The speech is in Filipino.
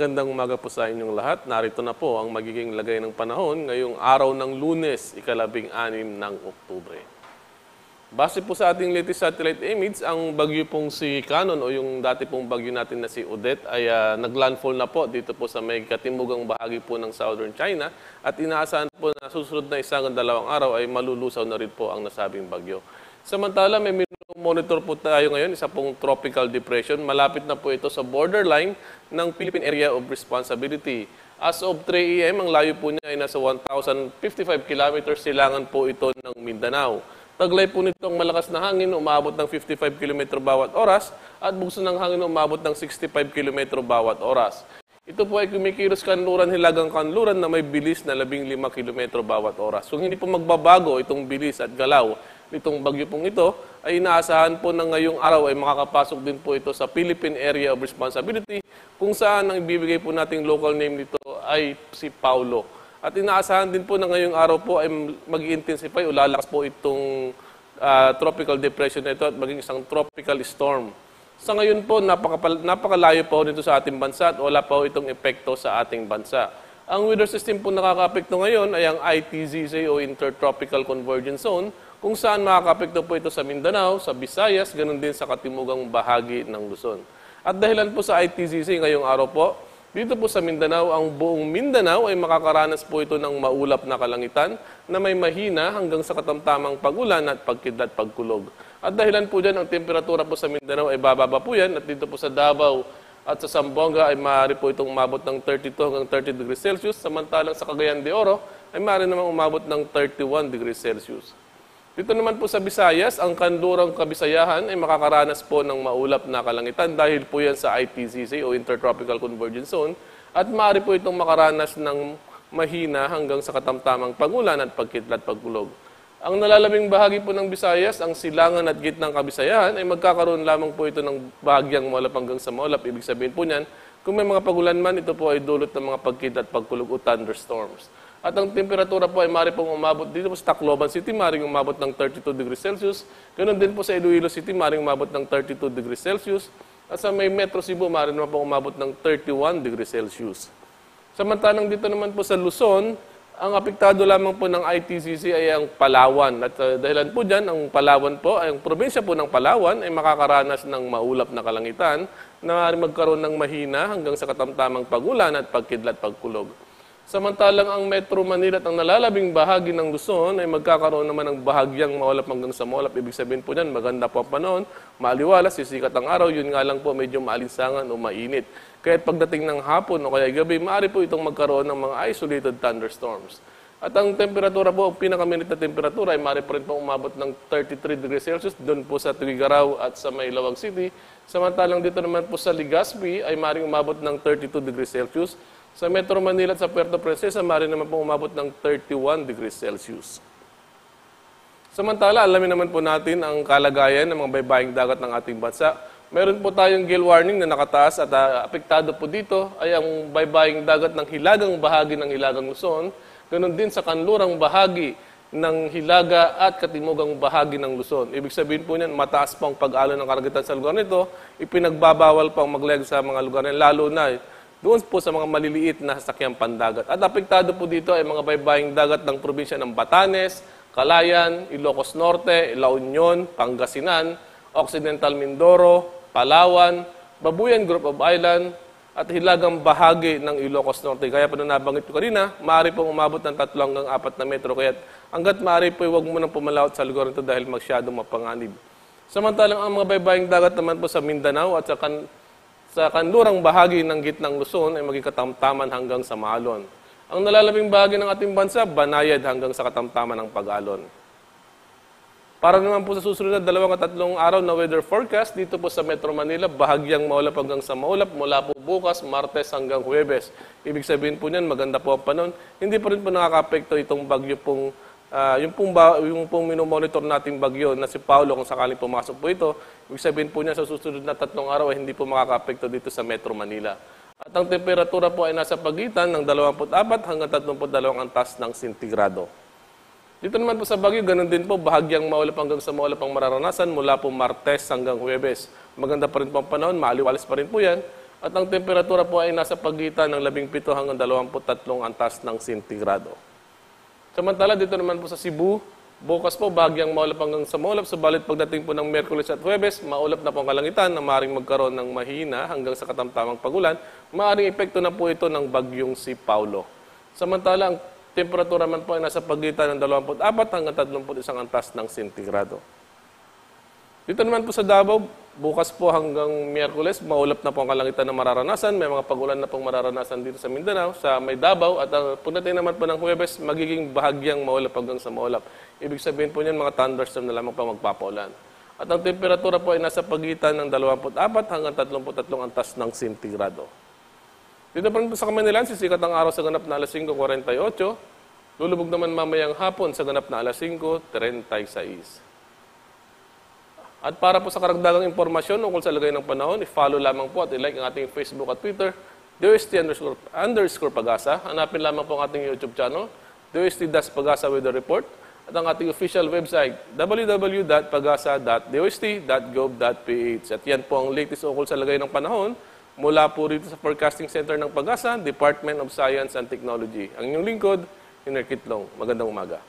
Magandang umaga po sa inyong lahat. Narito na po ang magiging lagay ng panahon ngayong araw ng lunes, ikalabing anim ng Oktubre. Base po sa ating latest satellite image, ang bagyo pong si Canon o yung dati pong bagyo natin na si Odette ay uh, naglandfall na po dito po sa may katimugang bahagi po ng southern China at inaasahan po na susunod na isang dalawang araw ay malulusaw na rin po ang nasabing bagyo. Samantala, may monitor po tayo ngayon, isa pong tropical depression. Malapit na po ito sa borderline ng Philippine Area of Responsibility. As of 3 a.m., ang layo po niya ay nasa 1,055 kilometers silangan po ito ng Mindanao. Taglay po nito ang malakas na hangin, umabot ng 55 km bawat oras at bugso ng hangin umabot ng 65 km bawat oras. Ito po ay kumikilos kanluran, hilagang kanluran na may bilis na 15 km bawat oras. So hindi po magbabago itong bilis at galaw nitong bagyo pong ito, ay inaasahan po na ngayong araw ay makakapasok din po ito sa Philippine Area of Responsibility kung saan ang ibibigay po nating local name nito ay si Paulo. At inaasahan din po na ngayong araw po ay mag-intensify o lalakas po itong uh, tropical depression na ito at maging isang tropical storm. Sa ngayon po, napaka, napakalayo po nito sa ating bansa at wala po itong epekto sa ating bansa. Ang weather system po nakaka-apekto ngayon ay ang ITZZ o Intertropical Convergence Zone kung saan makakapekto po ito sa Mindanao, sa Visayas, ganun din sa katimugang bahagi ng Luzon. At dahilan po sa ITCC ngayong araw po, dito po sa Mindanao, ang buong Mindanao ay makakaranas po ito ng maulap na kalangitan na may mahina hanggang sa katamtamang pagulan at pagkidlat pagkulog. At dahilan po dyan, ang temperatura po sa Mindanao ay bababa po yan at dito po sa Davao at sa Zamboanga ay maaari po itong umabot ng 32 hanggang 30 degrees Celsius, samantalang sa Cagayan de Oro ay maaari namang umabot ng 31 degrees Celsius. Dito naman po sa Visayas, ang kandurang kabisayahan ay makakaranas po ng maulap na kalangitan dahil po yan sa ITCC o Intertropical Convergence Zone at maaari po itong makaranas ng mahina hanggang sa katamtamang pagulan at pagkitlat pagkulog. Ang nalalabing bahagi po ng Visayas, ang silangan at gitnang kabisayahan, ay magkakaroon lamang po ito ng bahagyang maulap hanggang sa maulap. Ibig sabihin po niyan, kung may mga pagulan man, ito po ay dulot ng mga pagkitlat pagkulog o thunderstorms. At ang temperatura po ay mari pong umabot dito po sa Tacloban City, maring umabot ng 32 degrees Celsius. Ganun din po sa Iloilo City, maring umabot ng 32 degrees Celsius. At sa may Metro Cebu, maring naman po umabot ng 31 degrees Celsius. Samantalang dito naman po sa Luzon, ang apektado lamang po ng ITCC ay ang Palawan. At uh, dahilan po dyan, ang Palawan po, ay ang probinsya po ng Palawan ay makakaranas ng maulap na kalangitan na magkaroon ng mahina hanggang sa katamtamang pagulan at pagkidlat pagkulog. Samantalang ang Metro Manila at ang nalalabing bahagi ng Luzon ay magkakaroon naman ng bahagyang maulap hanggang sa maulap. Ibig sabihin po niyan, maganda po ang panahon, maaliwalas, sisikat ang araw, yun nga lang po medyo maalinsangan o mainit. Kaya pagdating ng hapon o kaya gabi, maaari po itong magkaroon ng mga isolated thunderstorms. At ang temperatura po, pinakaminit na temperatura ay maaari pa rin po umabot ng 33 degrees Celsius doon po sa Tuigaraw at sa Maylawag City. Samantalang dito naman po sa Legazpi ay maaaring umabot ng 32 degrees Celsius. Sa Metro Manila at sa Puerto Princesa, maaari naman po umabot ng 31 degrees Celsius. Samantala, alamin naman po natin ang kalagayan ng mga baybaying dagat ng ating bansa. Meron po tayong gale warning na nakataas at uh, apektado po dito ay ang baybaying dagat ng hilagang bahagi ng Hilagang Luzon, ganun din sa kanlurang bahagi ng Hilaga at katimugang bahagi ng Luzon. Ibig sabihin po niyan, mataas pang pag-alon ng karagatan sa lugar nito, ipinagbabawal pang magleg sa mga lugar nito, lalo na doon po sa mga maliliit na sasakyang pandagat. At apektado po dito ay mga baybaying dagat ng probinsya ng Batanes, Calayan, Ilocos Norte, La Union, Pangasinan, Occidental Mindoro, Palawan, Babuyan Group of Island, at hilagang bahagi ng Ilocos Norte. Kaya pa na nabanggit ko kanina, maaari pong umabot ng 3 hanggang 4 na metro. Kaya hanggat maaari po, huwag mo nang pumalawat sa lugar nito dahil masyadong mapanganib. Samantalang ang mga baybaying dagat naman po sa Mindanao at sa kan sa kanlurang bahagi ng gitnang Luzon ay maging katamtaman hanggang sa Maalon. Ang nalalabing bahagi ng ating bansa, banayad hanggang sa katamtaman ng pag-alon. Para naman po sa susunod na dalawang at tatlong araw na weather forecast, dito po sa Metro Manila, bahagyang maulap hanggang sa maulap, mula po bukas, Martes hanggang Huwebes. Ibig sabihin po niyan, maganda po ang panahon. Hindi pa rin po nakaka-apekto itong bagyo pong uh, yung pong, ba, yung pong minomonitor nating bagyo na si Paulo kung sakaling pumasok po ito, ibig sabihin po niya sa susunod na tatlong araw ay hindi po makaka-apekto dito sa Metro Manila. At ang temperatura po ay nasa pagitan ng 24 hanggang 32 antas ng sentigrado. Dito naman po sa Baguio, ganun din po, bahagyang maulap hanggang sa maulap ang mararanasan mula po Martes hanggang Huwebes. Maganda pa rin po ang panahon, maaliwalis pa rin po yan. At ang temperatura po ay nasa pagitan ng 17 hanggang 23 antas ng sentigrado. Samantala, dito naman po sa Cebu, bukas po bagyang maulap hanggang sa maulap. Subalit pagdating po ng Merkulis at Huwebes, maulap na po ang kalangitan na maaaring magkaroon ng mahina hanggang sa katamtamang pagulan. Maaaring epekto na po ito ng bagyong si Paulo. Samantala, ang temperatura man po ay nasa pagitan ng 24 hanggang 31 antas ng sentigrado. Dito naman po sa Davao, bukas po hanggang Miyerkules, maulap na po ang kalangitan na mararanasan. May mga pagulan na pong mararanasan dito sa Mindanao, sa may Davao. At ang pagdating naman po ng Huwebes, magiging bahagyang maulap hanggang sa maulap. Ibig sabihin po niyan, mga thunderstorm na lamang pa magpapaulan. At ang temperatura po ay nasa pagitan ng 24 hanggang 33 antas ng sentigrado. Dito po sa Kamanilan, sisikat ang araw sa ganap na alas 5.48. Lulubog naman mamayang hapon sa ganap na alas 5.36. At para po sa karagdagang impormasyon ukol sa lagay ng panahon, i-follow lamang po at i-like ang ating Facebook at Twitter, DOST underscore, underscore Pagasa. Hanapin lamang po ang ating YouTube channel, DOST Das Pagasa with the report. At ang ating official website, www.pagasa.dost.gov.ph. At yan po ang latest ukol sa lagay ng panahon mula po rito sa Forecasting Center ng Pagasa, Department of Science and Technology. Ang inyong lingkod, Inner Kitlong. Magandang umaga.